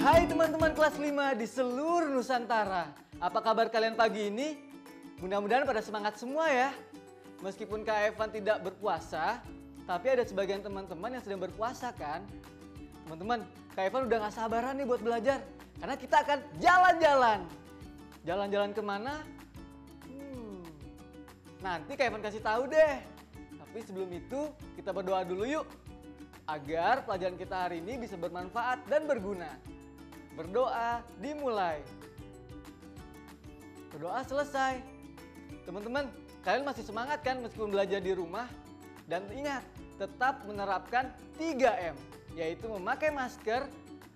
Hai teman-teman kelas 5 di seluruh Nusantara. Apa kabar kalian pagi ini? Mudah-mudahan pada semangat semua ya. Meskipun Kak Evan tidak berpuasa, tapi ada sebagian teman-teman yang sedang berpuasa kan? Teman-teman, Kak Evan udah gak sabaran nih buat belajar. Karena kita akan jalan-jalan. Jalan-jalan ke mana? Hmm, nanti Kak Evan kasih tahu deh. Tapi sebelum itu, kita berdoa dulu yuk. Agar pelajaran kita hari ini bisa bermanfaat dan berguna. Berdoa dimulai. Berdoa selesai. Teman-teman, kalian masih semangat kan meskipun belajar di rumah? Dan ingat, tetap menerapkan 3M, yaitu memakai masker,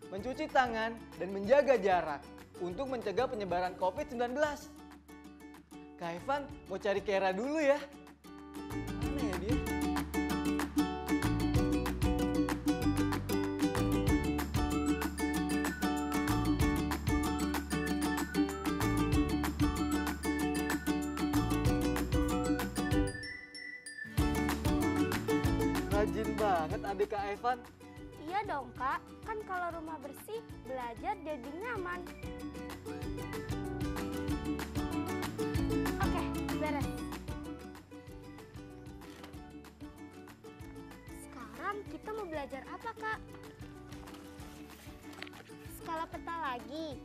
mencuci tangan, dan menjaga jarak untuk mencegah penyebaran COVID-19. Kak Evan mau cari Kera dulu ya. Kak Evan. Iya dong kak, kan kalau rumah bersih, belajar jadi nyaman. Oke, beres. Sekarang kita mau belajar apa kak? Skala peta lagi.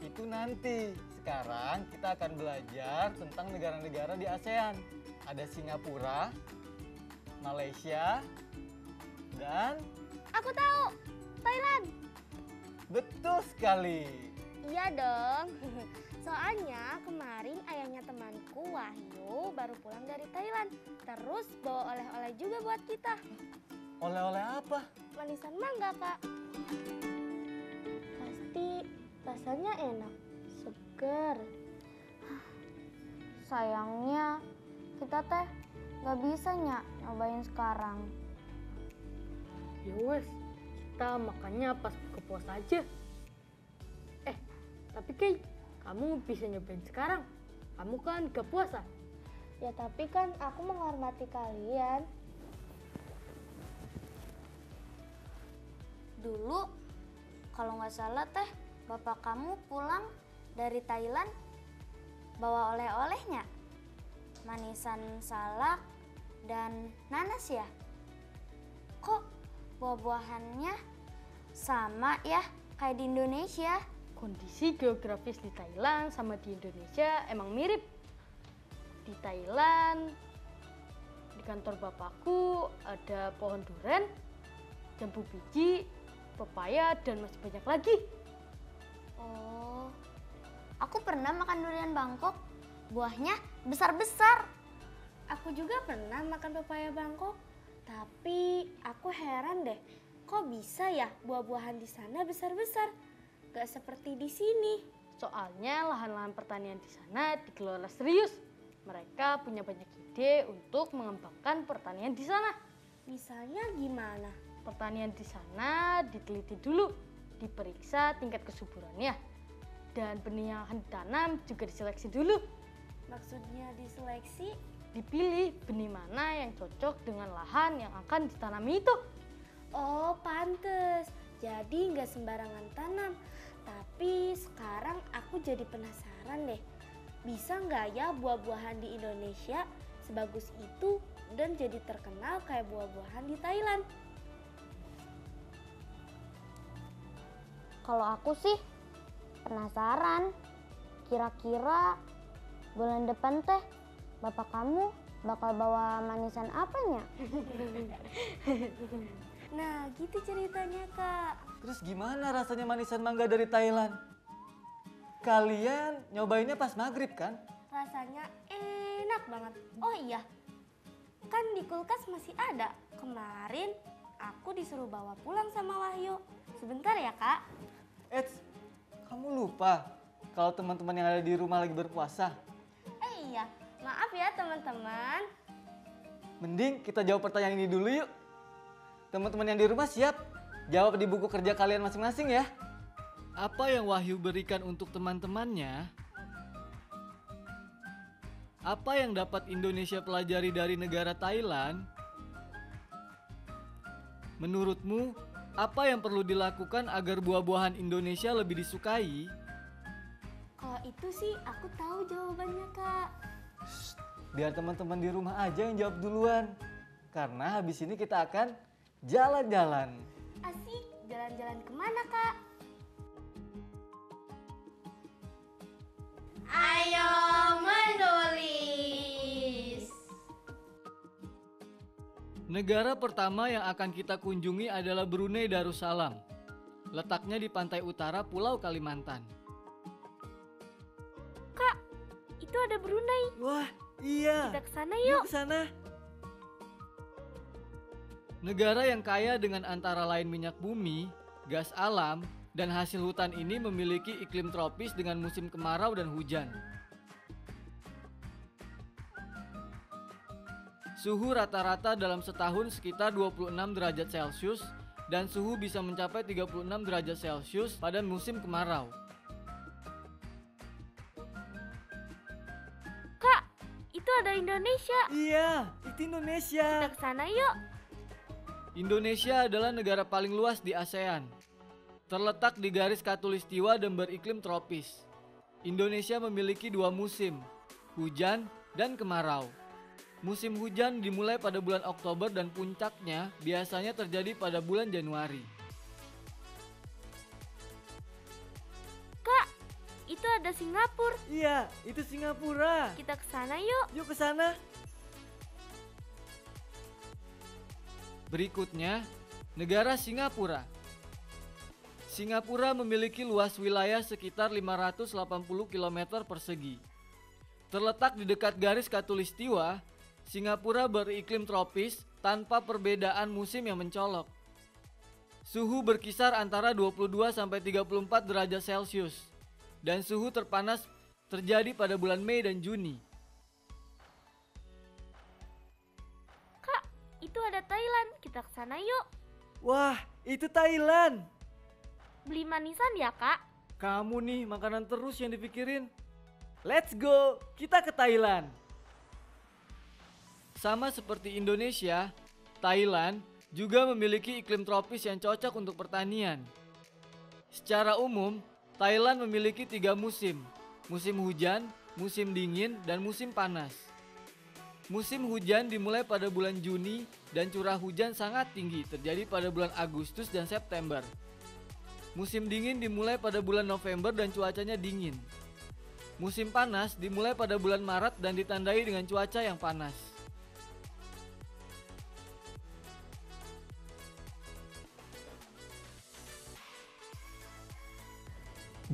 Itu nanti. Sekarang kita akan belajar tentang negara-negara di ASEAN. Ada Singapura, Malaysia, dan Aku tahu, Thailand. betul sekali. Iya dong. Soalnya kemarin ayahnya temanku Wahyu baru pulang dari Thailand. Terus bawa oleh-oleh juga buat kita. Oleh-oleh apa? Manisan mangga, Kak. Pasti rasanya enak, segar. Sayangnya kita teh nggak bisa nyak nyobain sekarang. Ya wes, kita makannya pas buka puasa aja. Eh, tapi Kay, kamu bisa nyobain sekarang. Kamu kan gak puasa. Ya tapi kan aku menghormati kalian. Dulu kalau nggak salah teh bapak kamu pulang dari Thailand bawa oleh-olehnya manisan salak dan nanas ya. Kok buah-buahannya sama ya kayak di Indonesia? Kondisi geografis di Thailand sama di Indonesia emang mirip. Di Thailand, di kantor bapakku ada pohon duren, jambu biji, pepaya, dan masih banyak lagi. Oh, aku pernah makan durian Bangkok. Buahnya besar-besar. Aku juga pernah makan pepaya Bangkok. Tapi aku heran deh, kok bisa ya buah-buahan di sana besar-besar? Gak seperti di sini. Soalnya lahan-lahan pertanian di sana dikelola serius. Mereka punya banyak ide untuk mengembangkan pertanian di sana. Misalnya gimana? Pertanian di sana diteliti dulu, diperiksa tingkat kesuburannya. Dan benih yang akan ditanam juga diseleksi dulu. Maksudnya diseleksi? Dipilih benih mana yang cocok dengan lahan yang akan ditanami itu. Oh, pantes. Jadi nggak sembarangan tanam. Tapi sekarang aku jadi penasaran deh. Bisa nggak ya buah-buahan di Indonesia sebagus itu dan jadi terkenal kayak buah-buahan di Thailand? Kalau aku sih penasaran. Kira-kira bulan depan teh bapak kamu bakal bawa manisan apanya? Nah, gitu ceritanya, Kak. Terus gimana rasanya manisan mangga dari Thailand? Kalian nyobainnya pas maghrib kan? Rasanya enak banget. Oh iya, kan di kulkas masih ada. Kemarin aku disuruh bawa pulang sama Wahyu. Sebentar ya, Kak. Eits, kamu lupa kalau teman-teman yang ada di rumah lagi berpuasa? Eh iya, maaf ya teman-teman. Mending kita jawab pertanyaan ini dulu yuk. Teman-teman yang di rumah siap? Jawab di buku kerja kalian masing-masing ya. Apa yang Wahyu berikan untuk teman-temannya? Apa yang dapat Indonesia pelajari dari negara Thailand? Menurutmu, apa yang perlu dilakukan agar buah-buahan Indonesia lebih disukai? Kalau itu sih aku tahu jawabannya kak. Biar teman-teman di rumah aja yang jawab duluan. Karena habis ini kita akan jalan-jalan. Asik, jalan-jalan ke mana kak? Ayo menulis. Negara pertama yang akan kita kunjungi adalah Brunei Darussalam. Letaknya di pantai utara Pulau Kalimantan. Wah, iya. Kita ke sana yuk. ke sana. Negara yang kaya dengan antara lain minyak bumi, gas alam, dan hasil hutan ini memiliki iklim tropis dengan musim kemarau dan hujan. Suhu rata-rata dalam setahun sekitar 26 derajat Celcius dan suhu bisa mencapai 36 derajat Celcius pada musim kemarau. Ada Indonesia. Iya, itu Indonesia. Kita ke sana yuk. Indonesia adalah negara paling luas di ASEAN. Terletak di garis katulistiwa dan beriklim tropis. Indonesia memiliki dua musim, hujan dan kemarau. Musim hujan dimulai pada bulan Oktober dan puncaknya biasanya terjadi pada bulan Januari. Ada Singapura. Iya, itu Singapura. Kita ke sana yuk. Yuk ke sana. Berikutnya, negara Singapura. Singapura memiliki luas wilayah sekitar 580 km persegi. Terletak di dekat garis katulistiwa, Singapura beriklim tropis tanpa perbedaan musim yang mencolok. Suhu berkisar antara 22 sampai 34 derajat Celcius dan suhu terpanas terjadi pada bulan Mei dan Juni. Kak, itu ada Thailand. Kita ke sana yuk. Wah, itu Thailand. Beli manisan ya, Kak? Kamu nih makanan terus yang dipikirin. Let's go, kita ke Thailand. Sama seperti Indonesia, Thailand juga memiliki iklim tropis yang cocok untuk pertanian. Secara umum, Thailand memiliki tiga musim, musim hujan, musim dingin, dan musim panas. Musim hujan dimulai pada bulan Juni dan curah hujan sangat tinggi terjadi pada bulan Agustus dan September. Musim dingin dimulai pada bulan November dan cuacanya dingin. Musim panas dimulai pada bulan Maret dan ditandai dengan cuaca yang panas.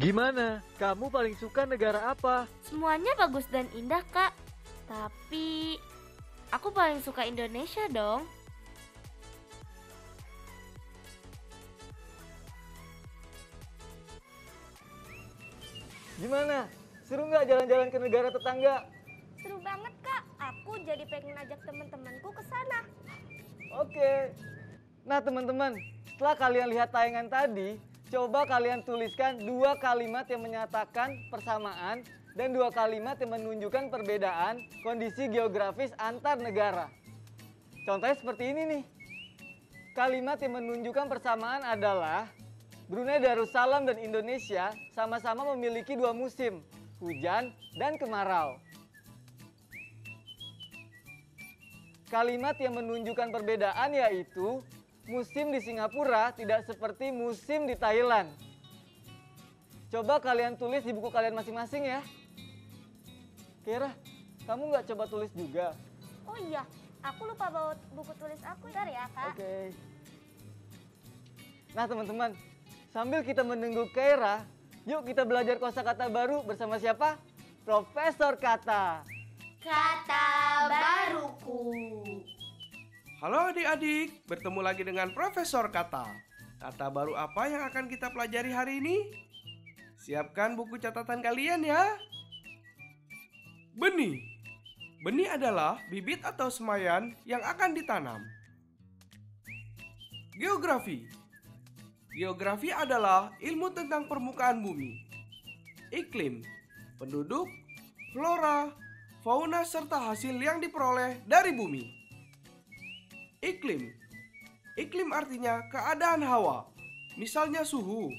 Gimana? Kamu paling suka negara apa? Semuanya bagus dan indah, Kak. Tapi aku paling suka Indonesia dong. Gimana? Seru nggak jalan-jalan ke negara tetangga? Seru banget, Kak. Aku jadi pengen ajak teman-temanku ke sana. Oke. Nah teman-teman, setelah kalian lihat tayangan tadi, coba kalian tuliskan dua kalimat yang menyatakan persamaan dan dua kalimat yang menunjukkan perbedaan kondisi geografis antar negara. Contohnya seperti ini nih. Kalimat yang menunjukkan persamaan adalah Brunei Darussalam dan Indonesia sama-sama memiliki dua musim, hujan dan kemarau. Kalimat yang menunjukkan perbedaan yaitu musim di Singapura tidak seperti musim di Thailand. Coba kalian tulis di buku kalian masing-masing ya. Kira, kamu nggak coba tulis juga? Oh iya, aku lupa bawa buku tulis aku. Bentar ya, Kak. Oke. Nah teman-teman, sambil kita menunggu Kaira, yuk kita belajar kosakata baru bersama siapa? Profesor Kata. Kata baruku. Halo adik-adik, bertemu lagi dengan Profesor Kata. Kata baru apa yang akan kita pelajari hari ini? Siapkan buku catatan kalian ya. Benih. Benih adalah bibit atau semayan yang akan ditanam. Geografi Geografi adalah ilmu tentang permukaan bumi, iklim, penduduk, flora, fauna, serta hasil yang diperoleh dari bumi. Iklim Iklim artinya keadaan hawa, misalnya suhu,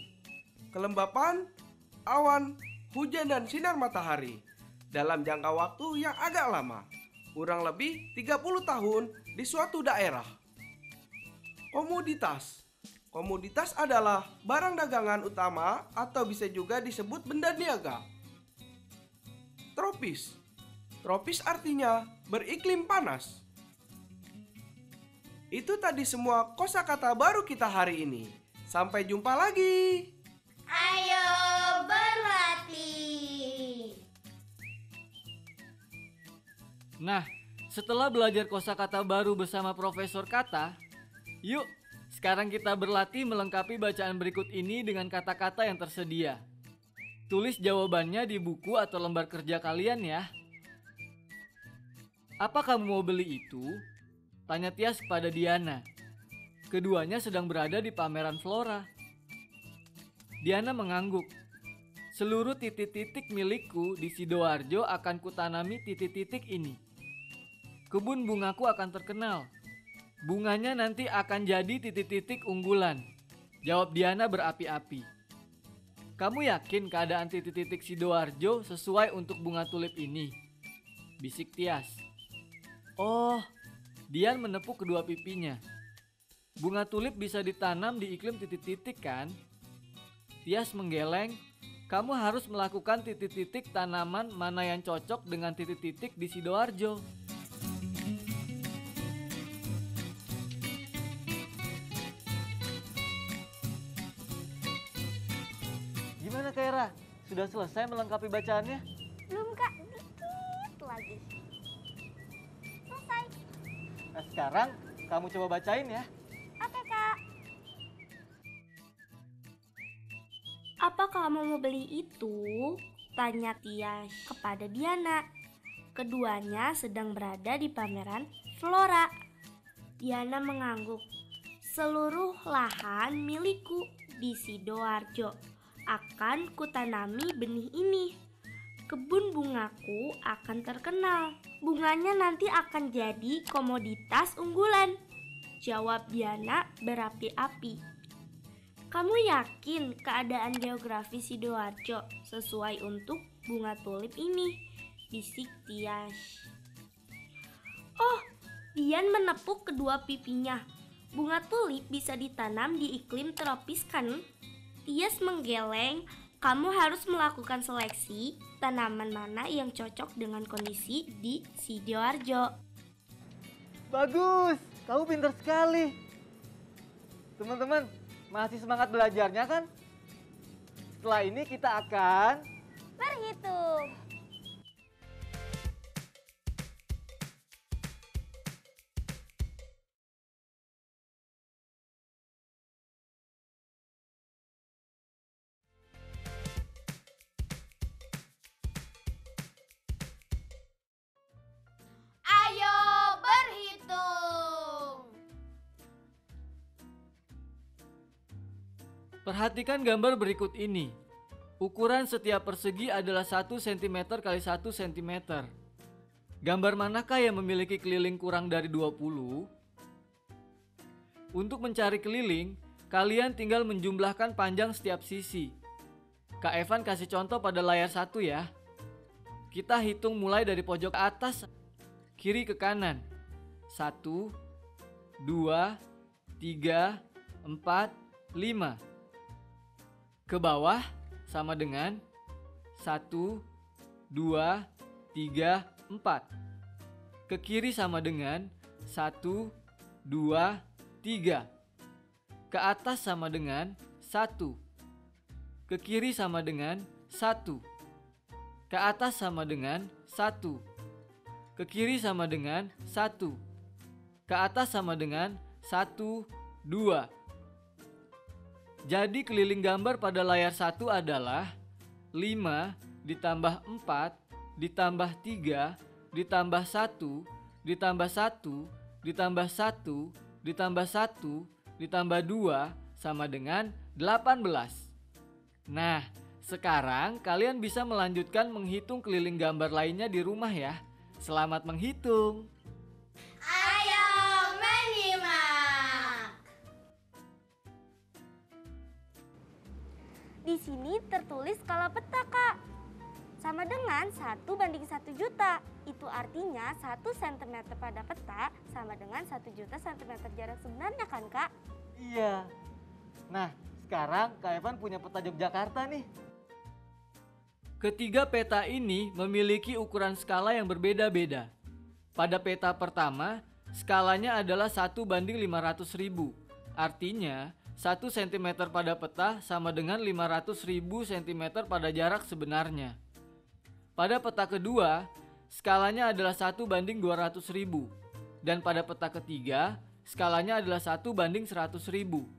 kelembapan, awan, hujan, dan sinar matahari dalam jangka waktu yang agak lama, kurang lebih 30 tahun di suatu daerah. Komoditas Komoditas adalah barang dagangan utama atau bisa juga disebut benda niaga. Tropis Tropis artinya beriklim panas. Itu tadi semua kosakata baru kita hari ini. Sampai jumpa lagi. Ayo berlatih. Nah, setelah belajar kosakata baru bersama Profesor Kata, yuk sekarang kita berlatih melengkapi bacaan berikut ini dengan kata-kata yang tersedia. Tulis jawabannya di buku atau lembar kerja kalian ya. Apa kamu mau beli itu? Tanya Tias kepada Diana. Keduanya sedang berada di pameran flora. Diana mengangguk. Seluruh titik-titik milikku di Sidoarjo akan kutanami titik-titik ini. Kebun bungaku akan terkenal. Bunganya nanti akan jadi titik-titik unggulan. Jawab Diana berapi-api. Kamu yakin keadaan titik-titik Sidoarjo sesuai untuk bunga tulip ini? Bisik Tias. Oh, Dian menepuk kedua pipinya. Bunga tulip bisa ditanam di iklim titik-titik kan? Tias menggeleng, kamu harus melakukan titik-titik tanaman mana yang cocok dengan titik-titik di Sidoarjo. Gimana Kaira? Sudah selesai melengkapi bacaannya? Sekarang kamu coba bacain ya. Oke kak. Apa kamu mau beli itu? Tanya Tias kepada Diana. Keduanya sedang berada di pameran Flora. Diana mengangguk. Seluruh lahan milikku di Sidoarjo akan kutanami benih ini. Kebun bungaku akan terkenal. Bunganya nanti akan jadi komoditas unggulan. Jawab Diana berapi-api. Kamu yakin keadaan geografi Sidoarjo sesuai untuk bunga tulip ini? Bisik Tias. Oh, Dian menepuk kedua pipinya. Bunga tulip bisa ditanam di iklim tropis kan? Tias menggeleng, kamu harus melakukan seleksi tanaman mana yang cocok dengan kondisi di Sidoarjo. Bagus, kamu pintar sekali. Teman-teman, masih semangat belajarnya kan? Setelah ini kita akan Berhitung. Perhatikan gambar berikut ini. Ukuran setiap persegi adalah 1 cm x 1 cm. Gambar manakah yang memiliki keliling kurang dari 20? Untuk mencari keliling, kalian tinggal menjumlahkan panjang setiap sisi. Kak Evan kasih contoh pada layar satu ya. Kita hitung mulai dari pojok atas kiri ke kanan. Satu, dua, tiga, empat, lima. Ke bawah sama dengan 1, 2, 3, 4. Ke kiri sama dengan 1, 2, 3. Ke atas sama dengan 1. Ke kiri sama dengan 1. Ke atas sama dengan 1. Ke kiri sama dengan 1. Ke atas sama dengan 1, 2. Jadi keliling gambar pada layar satu adalah 5 ditambah 4 ditambah 3 ditambah 1 ditambah 1 ditambah 1 ditambah 1 ditambah 2 sama dengan 18. Nah, sekarang kalian bisa melanjutkan menghitung keliling gambar lainnya di rumah ya. Selamat menghitung. Di sini tertulis skala peta, Kak. Sama dengan 1 banding 1 juta. Itu artinya 1 cm pada peta sama dengan 1 juta cm jarak sebenarnya kan, Kak? Iya. Nah, sekarang Kak Evan punya peta Yogyakarta nih. Ketiga peta ini memiliki ukuran skala yang berbeda-beda. Pada peta pertama, skalanya adalah 1 banding 500 ribu. Artinya, 1 cm pada peta sama dengan 500 ribu cm pada jarak sebenarnya. Pada peta kedua, skalanya adalah 1 banding 200 ribu. Dan pada peta ketiga, skalanya adalah 1 banding 100 ribu.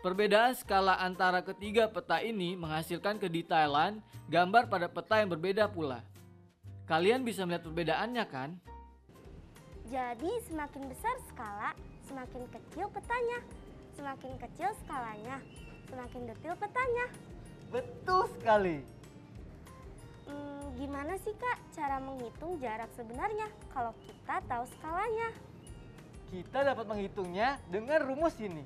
Perbedaan skala antara ketiga peta ini menghasilkan kedetailan gambar pada peta yang berbeda pula. Kalian bisa melihat perbedaannya kan? Jadi semakin besar skala, semakin kecil petanya. Semakin kecil skalanya, semakin detil petanya. Betul sekali. Hmm, gimana sih kak cara menghitung jarak sebenarnya kalau kita tahu skalanya? Kita dapat menghitungnya dengan rumus ini.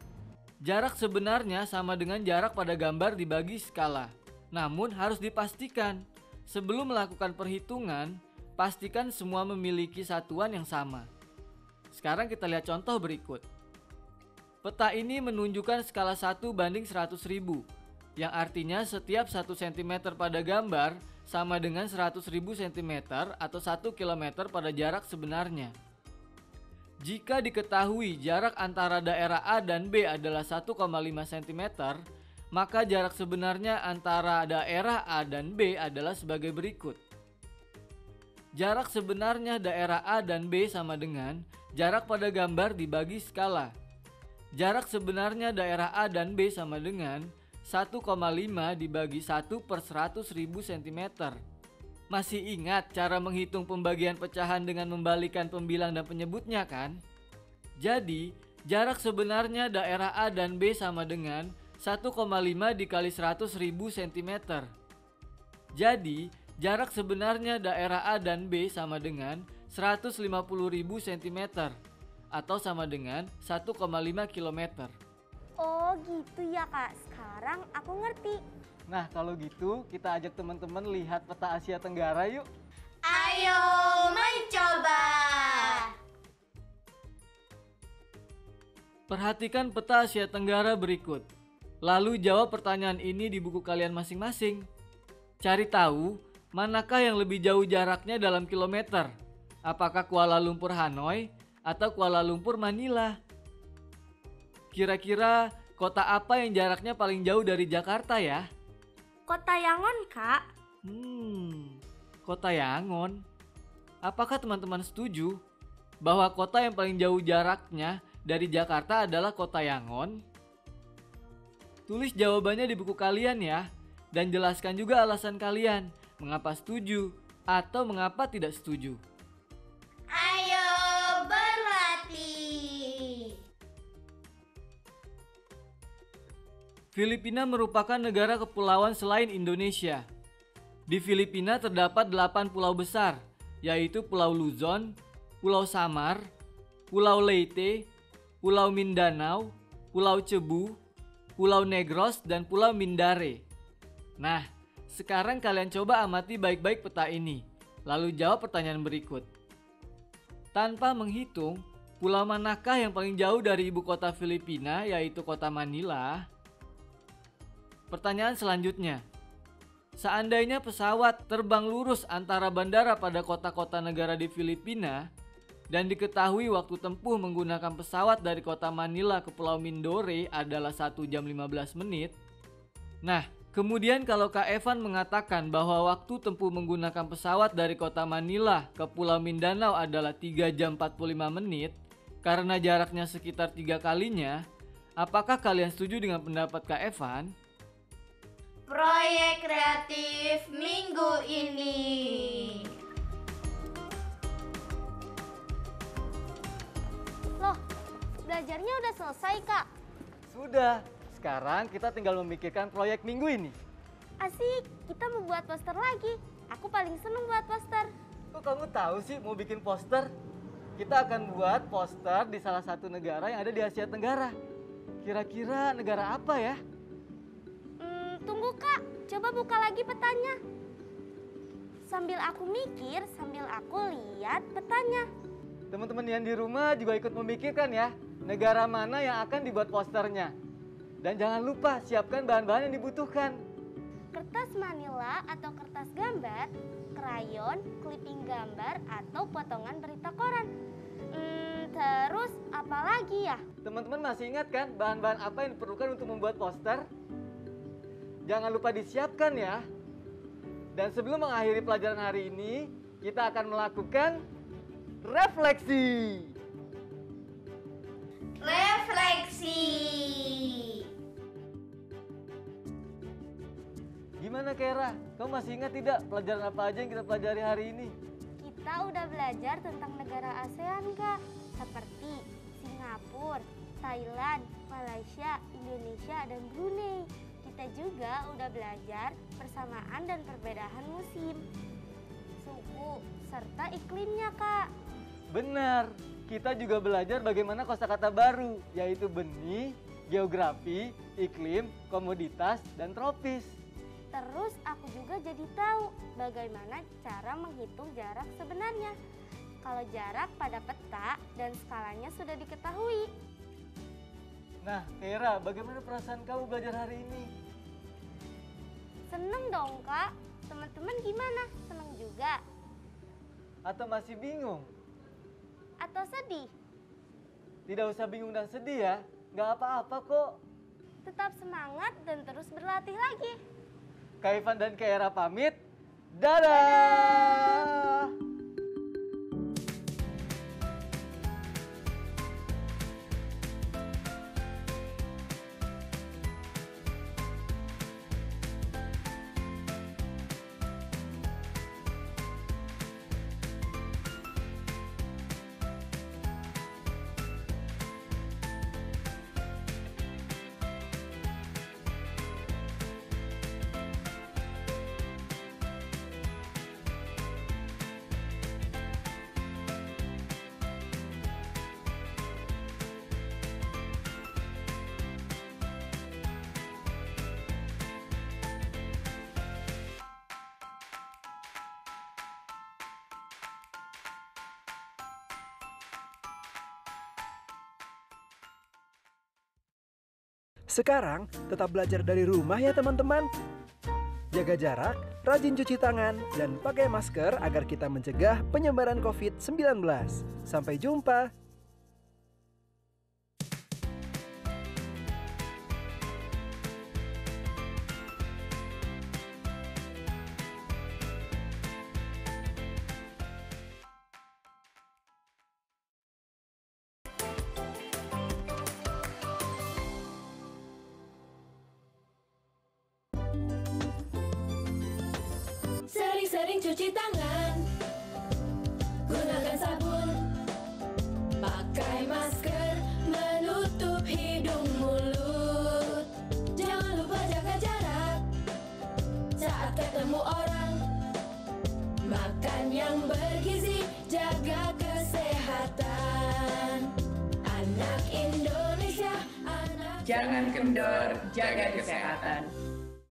Jarak sebenarnya sama dengan jarak pada gambar dibagi skala. Namun harus dipastikan, sebelum melakukan perhitungan, pastikan semua memiliki satuan yang sama. Sekarang kita lihat contoh berikut. Peta ini menunjukkan skala 1 banding 100 ribu, yang artinya setiap 1 cm pada gambar sama dengan 100 ribu cm atau 1 km pada jarak sebenarnya. Jika diketahui jarak antara daerah A dan B adalah 1,5 cm, maka jarak sebenarnya antara daerah A dan B adalah sebagai berikut. Jarak sebenarnya daerah A dan B sama dengan jarak pada gambar dibagi skala. Jarak sebenarnya daerah A dan B sama dengan 1,5 dibagi 1 per 100 ribu cm. Masih ingat cara menghitung pembagian pecahan dengan membalikan pembilang dan penyebutnya kan? Jadi, jarak sebenarnya daerah A dan B sama dengan 1,5 dikali 100 ribu cm. Jadi, jarak sebenarnya daerah A dan B sama dengan 150 ribu cm atau sama dengan 1,5 km. Oh gitu ya kak, sekarang aku ngerti. Nah, kalau gitu kita ajak teman-teman lihat peta Asia Tenggara yuk. Ayo mencoba. Perhatikan peta Asia Tenggara berikut. Lalu jawab pertanyaan ini di buku kalian masing-masing. Cari tahu manakah yang lebih jauh jaraknya dalam kilometer. Apakah Kuala Lumpur Hanoi atau Kuala Lumpur Manila? Kira-kira kota apa yang jaraknya paling jauh dari Jakarta ya? Kota Yangon kak? Hmm, kota Yangon. Apakah teman-teman setuju bahwa kota yang paling jauh jaraknya dari Jakarta adalah kota Yangon? Tulis jawabannya di buku kalian ya, dan jelaskan juga alasan kalian mengapa setuju atau mengapa tidak setuju. Filipina merupakan negara kepulauan selain Indonesia. Di Filipina terdapat 8 pulau besar, yaitu Pulau Luzon, Pulau Samar, Pulau Leyte, Pulau Mindanao, Pulau Cebu, Pulau Negros, dan Pulau Mindare. Nah, sekarang kalian coba amati baik-baik peta ini, lalu jawab pertanyaan berikut. Tanpa menghitung, pulau manakah yang paling jauh dari ibu kota Filipina, yaitu kota Manila? Pertanyaan selanjutnya. Seandainya pesawat terbang lurus antara bandara pada kota-kota negara di Filipina dan diketahui waktu tempuh menggunakan pesawat dari kota Manila ke Pulau Mindore adalah 1 jam 15 menit. Nah, kemudian kalau Kak Evan mengatakan bahwa waktu tempuh menggunakan pesawat dari kota Manila ke Pulau Mindanao adalah 3 jam 45 menit karena jaraknya sekitar tiga kalinya, apakah kalian setuju dengan pendapat Kak Evan? proyek kreatif minggu ini. Loh, belajarnya udah selesai, Kak? Sudah. Sekarang kita tinggal memikirkan proyek minggu ini. Asik, kita mau buat poster lagi. Aku paling seneng buat poster. Kok kamu tahu sih mau bikin poster? Kita akan buat poster di salah satu negara yang ada di Asia Tenggara. Kira-kira negara apa ya? Kak, coba buka lagi petanya. Sambil aku mikir, sambil aku lihat petanya. Teman-teman yang di rumah juga ikut memikirkan ya, negara mana yang akan dibuat posternya. Dan jangan lupa siapkan bahan-bahan yang dibutuhkan. Kertas manila atau kertas gambar, krayon, clipping gambar, atau potongan berita koran. Hmm, terus apa lagi ya? Teman-teman masih ingat kan bahan-bahan apa yang diperlukan untuk membuat poster? Jangan lupa disiapkan ya. Dan sebelum mengakhiri pelajaran hari ini, kita akan melakukan refleksi. Refleksi. Gimana Kera? Kamu masih ingat tidak pelajaran apa aja yang kita pelajari hari ini? Kita udah belajar tentang negara ASEAN kak, seperti Singapura, Thailand, Malaysia, Indonesia, dan Brunei. Kita juga udah belajar persamaan dan perbedaan musim, suku, serta iklimnya kak. Benar. Kita juga belajar bagaimana kosakata baru, yaitu benih, geografi, iklim, komoditas, dan tropis. Terus aku juga jadi tahu bagaimana cara menghitung jarak sebenarnya. Kalau jarak pada peta dan skalanya sudah diketahui. Nah, Kera, bagaimana perasaan kamu belajar hari ini? Seneng dong kak. Teman-teman gimana? Seneng juga? Atau masih bingung? Atau sedih? Tidak usah bingung dan sedih ya, nggak apa-apa kok. Tetap semangat dan terus berlatih lagi. Kak Ivan dan Kak Era pamit. Dadah! Sekarang tetap belajar dari rumah ya teman-teman. Jaga jarak, rajin cuci tangan, dan pakai masker agar kita mencegah penyebaran COVID-19. Sampai jumpa. Sering-sering cuci tangan. Gunakan sabun. Pakai masker Menutup hidung mulut. Jangan lupa jaga jarak. Saat ketemu orang Makan yang bergizi Jaga kesehatan. Anak Indonesia anak Jangan kendor, jaga kesehatan.